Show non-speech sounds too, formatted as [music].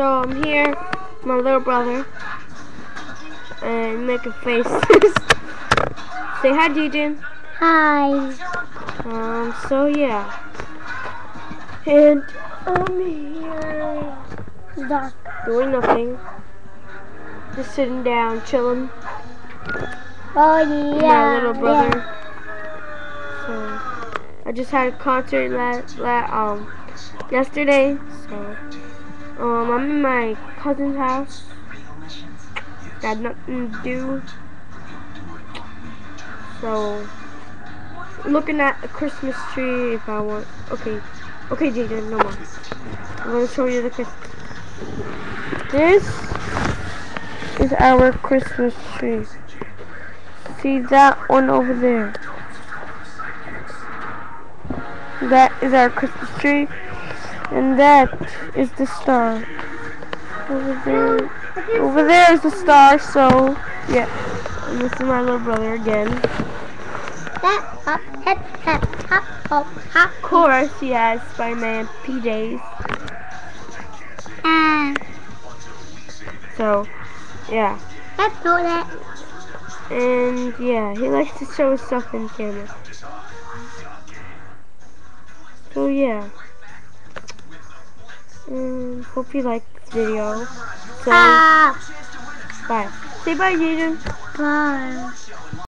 So I'm here, my little brother, and making faces. [laughs] Say hi, Deejin. Hi. Um, so yeah. And I'm here. Duck. Doing nothing. Just sitting down, chilling. Oh yeah. my little brother. yeah. So I just had a concert last, la um yesterday. So um I'm in my cousin's house. Got nothing to do. So looking at a Christmas tree if I want. Okay, okay, JJ, no more. I'm gonna show you the Christmas. This is our Christmas tree. See that one over there? That is our Christmas tree. And that is the star. Over there. Over there is the star, so yeah. And this is my little brother again. Of course, he has Spider-Man PJs. So, yeah. let's do that. And yeah, he likes to show his stuff in camera. So yeah. Um, hope you liked this video. So, Ah, bye. Say bye, Jaden. bye.